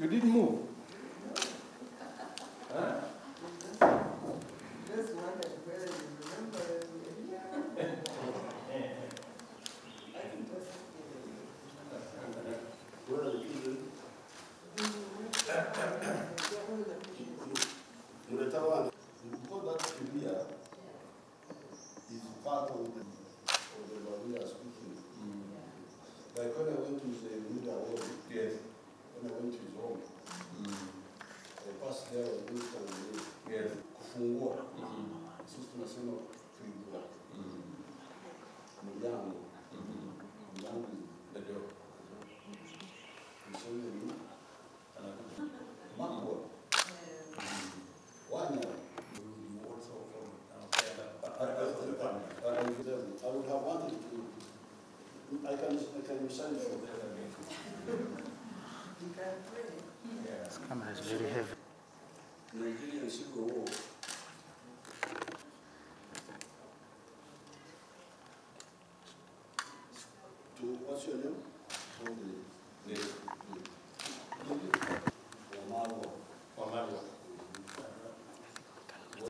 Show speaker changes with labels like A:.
A: You didn't move. Huh?
B: Just wondered whether you remember it. I think it
C: Where are the children? Muleta. Because that area is part of the, of the Bavia speaking. Like when I went to the Muda Award,
A: Yes.
C: when I went to his home, I passed there on this time,
A: Yes.
C: kufungua. Mm-hmm. Sisi tunasema kuibua. Mm-hmm. Mlango. Mm-hmm. Mlango.
A: The door.
C: Niseme ni Makwa. Wanya. I, would have wanted to, I can, I can recite from there again.
B: You can pray.
D: This camera is very heavy.
C: Nigerian Civil War. To, what's your name?